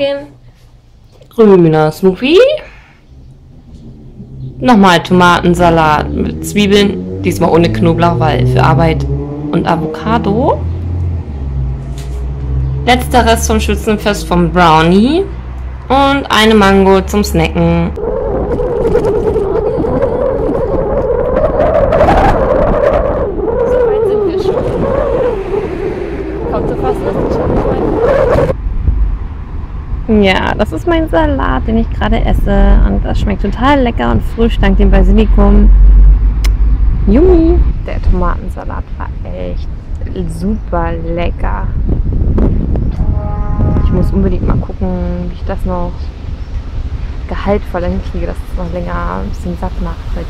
Morgen. Grüner Smoothie. Nochmal Tomatensalat mit Zwiebeln. Diesmal ohne Knoblauch, weil für Arbeit. Und Avocado. Letzter Rest vom Schützenfest vom Brownie. Und eine Mango zum Snacken. Soweit sind wir schon. Kommt so fast Ja, das ist mein Salat, den ich gerade esse. Und das schmeckt total lecker und frisch dank dem Basilikum. Yummy! Der Tomatensalat war echt super lecker. Ich muss unbedingt mal gucken, wie ich das noch gehaltvoller hinkriege, dass es noch länger ein bisschen satt macht. Weil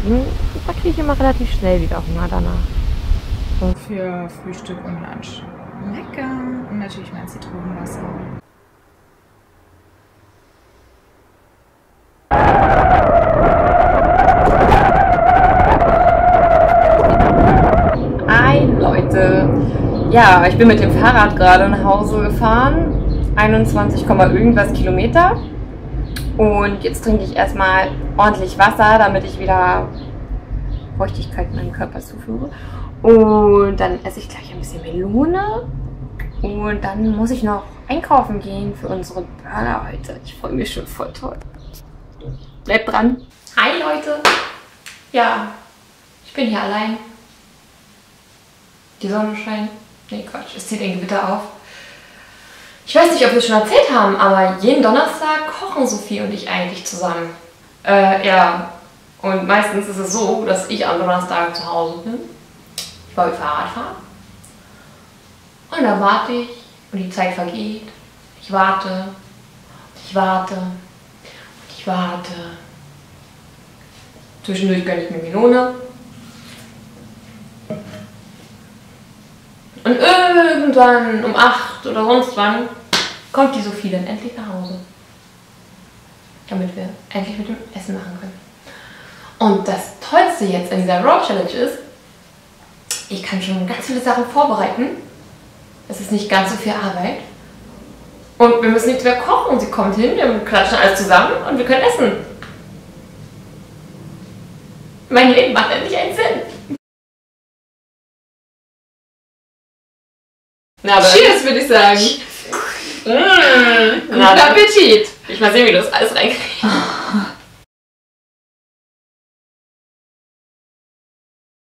da kriege ich immer relativ schnell wieder Hunger danach. Für Frühstück und Lunch. Lecker. Und natürlich mein Zitronenwasser. Hi Leute. Ja, ich bin mit dem Fahrrad gerade nach Hause gefahren. 21, irgendwas Kilometer. Und jetzt trinke ich erstmal ordentlich Wasser, damit ich wieder Feuchtigkeit meinem Körper zuführe. Und dann esse ich gleich ein bisschen Melone. Und dann muss ich noch einkaufen gehen für unsere Burger heute. Ich freue mich schon voll toll. Bleibt dran. Hi Leute. Ja, ich bin hier allein. Die Sonne scheint. Nee, Quatsch, es zieht ein Gewitter auf. Ich weiß nicht, ob wir es schon erzählt haben, aber jeden Donnerstag kochen Sophie und ich eigentlich zusammen. Äh, ja. Und meistens ist es so, dass ich am Donnerstag zu Hause bin, weil wir Fahrrad fahren. Und dann warte ich und die Zeit vergeht. Ich warte, ich warte, und ich warte. Zwischendurch gönne ich mir Melone. Und irgendwann um 8 oder sonst wann kommt die Sophie dann endlich nach Hause. Damit wir endlich mit dem Essen machen können. Und das Tollste jetzt in dieser Raw Challenge ist, ich kann schon ganz viele Sachen vorbereiten. Es ist nicht ganz so viel Arbeit. Und wir müssen nichts mehr kochen. Und sie kommt hin, wir klatschen alles zusammen und wir können essen. Mein Leben macht endlich einen Sinn. Na, aber Cheers, würde ich sagen. Mmh, Guten Appetit. Ich mal sehen, wie du das alles reinkriegst.